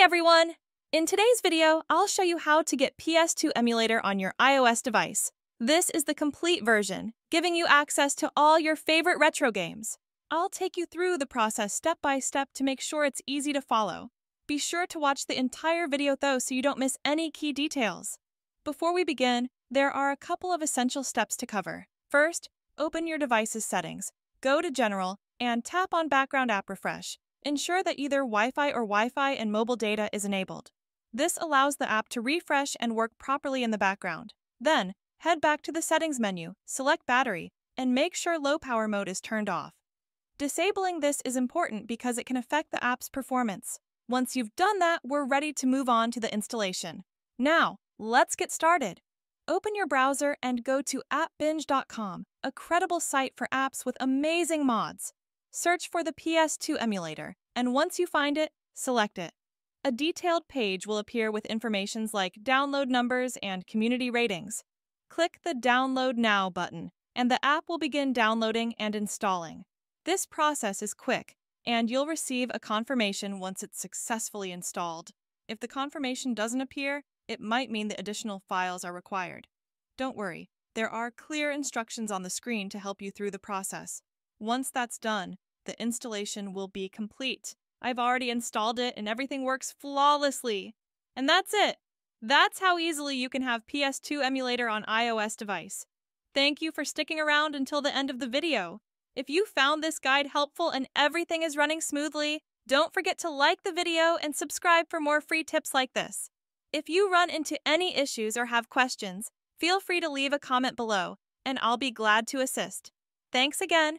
Hey everyone! In today's video, I'll show you how to get PS2 emulator on your iOS device. This is the complete version, giving you access to all your favorite retro games. I'll take you through the process step by step to make sure it's easy to follow. Be sure to watch the entire video though so you don't miss any key details. Before we begin, there are a couple of essential steps to cover. First, open your device's settings, go to General, and tap on Background App Refresh. Ensure that either Wi-Fi or Wi-Fi and mobile data is enabled. This allows the app to refresh and work properly in the background. Then, head back to the Settings menu, select Battery, and make sure Low Power mode is turned off. Disabling this is important because it can affect the app's performance. Once you've done that, we're ready to move on to the installation. Now, let's get started. Open your browser and go to appbinge.com, a credible site for apps with amazing mods. Search for the PS2 emulator, and once you find it, select it. A detailed page will appear with informations like download numbers and community ratings. Click the Download Now button, and the app will begin downloading and installing. This process is quick, and you'll receive a confirmation once it's successfully installed. If the confirmation doesn't appear, it might mean that additional files are required. Don't worry, there are clear instructions on the screen to help you through the process. Once that's done, the installation will be complete. I've already installed it and everything works flawlessly. And that's it. That's how easily you can have PS2 emulator on iOS device. Thank you for sticking around until the end of the video. If you found this guide helpful and everything is running smoothly, don't forget to like the video and subscribe for more free tips like this. If you run into any issues or have questions, feel free to leave a comment below, and I'll be glad to assist. Thanks again,